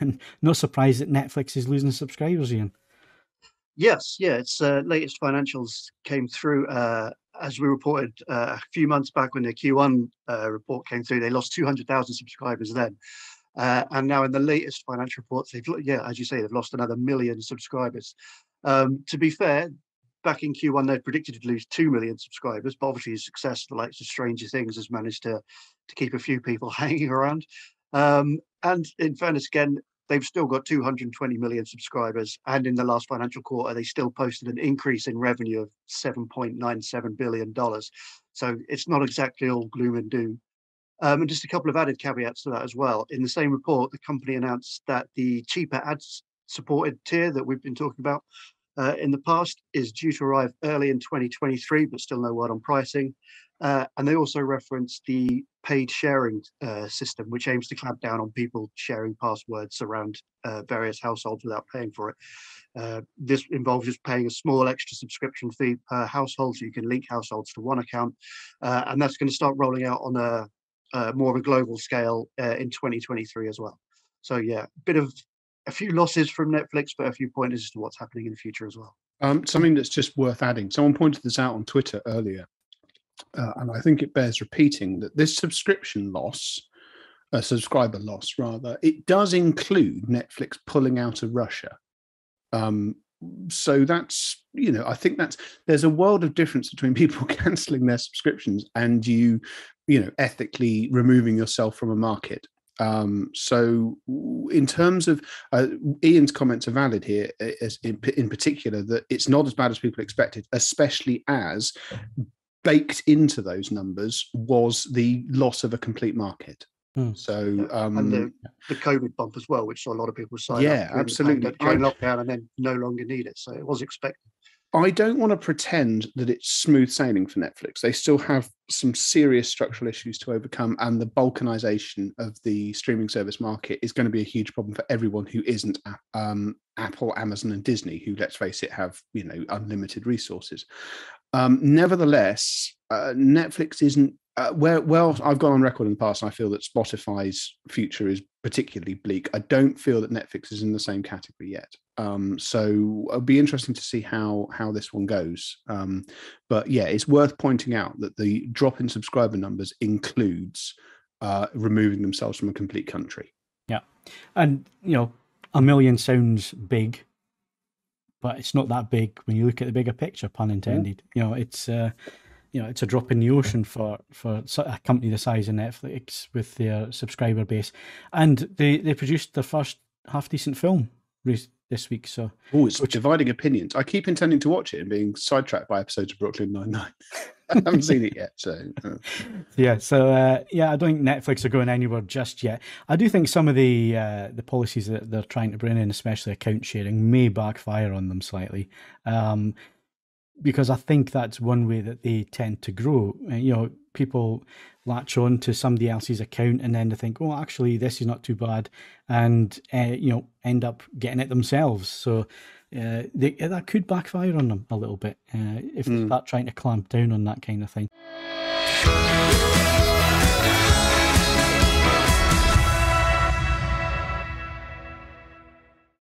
and no surprise that Netflix is losing subscribers, Ian. Yes, yeah, its uh, latest financials came through uh, as we reported uh, a few months back when the Q1 uh, report came through. They lost 200,000 subscribers then, uh, and now in the latest financial reports, they've yeah, as you say, they've lost another million subscribers. Um, to be fair, back in Q1 they predicted to lose two million subscribers, but obviously his success, the likes of Stranger Things, has managed to to keep a few people hanging around. Um, and in fairness, again, they've still got 220 million subscribers. And in the last financial quarter, they still posted an increase in revenue of $7.97 billion. So it's not exactly all gloom and doom. Um, and just a couple of added caveats to that as well. In the same report, the company announced that the cheaper ads supported tier that we've been talking about uh, in the past is due to arrive early in 2023, but still no word on pricing. Uh, and they also referenced the paid sharing uh, system, which aims to clamp down on people sharing passwords around uh, various households without paying for it. Uh, this involves just paying a small extra subscription fee per household, so you can link households to one account, uh, and that's going to start rolling out on a, a more of a global scale uh, in 2023 as well. So yeah, a bit of a few losses from Netflix, but a few pointers as to what's happening in the future as well. Um, something that's just worth adding. Someone pointed this out on Twitter earlier uh, and I think it bears repeating that this subscription loss, a subscriber loss rather, it does include Netflix pulling out of Russia. Um, so that's you know I think that's there's a world of difference between people cancelling their subscriptions and you you know ethically removing yourself from a market. Um, so, in terms of uh, Ian's comments are valid here, as in, in particular, that it's not as bad as people expected, especially as baked into those numbers was the loss of a complete market. Hmm. So um, and the, the, COVID bump as well, which a lot of people say. Yeah, absolutely. During lockdown and then no longer need it, so it was expected. I don't want to pretend that it's smooth sailing for Netflix. They still have some serious structural issues to overcome, and the balkanization of the streaming service market is going to be a huge problem for everyone who isn't um, Apple, Amazon, and Disney, who, let's face it, have you know unlimited resources. Um, nevertheless, uh, Netflix isn't uh, where. Well, I've gone on record in the past, and I feel that Spotify's future is particularly bleak. I don't feel that Netflix is in the same category yet. Um, so it'll be interesting to see how how this one goes. Um, but yeah, it's worth pointing out that the drop in subscriber numbers includes uh, removing themselves from a complete country. Yeah, and you know, a million sounds big but it's not that big when you look at the bigger picture. Pun intended. Yeah. You know, it's uh, you know it's a drop in the ocean for for a company the size of Netflix with their subscriber base, and they they produced their first half decent film this week. So oh, it's which, dividing opinions. I keep intending to watch it and being sidetracked by episodes of Brooklyn Nine Nine. I haven't seen it yet, so uh. yeah. So uh, yeah, I don't think Netflix are going anywhere just yet. I do think some of the uh, the policies that they're trying to bring in, especially account sharing, may backfire on them slightly. Um, because I think that's one way that they tend to grow. Uh, you know, people latch on to somebody else's account and then they think, oh, actually, this is not too bad, and uh, you know, end up getting it themselves. So uh, they, that could backfire on them a little bit uh, if mm. they start trying to clamp down on that kind of thing.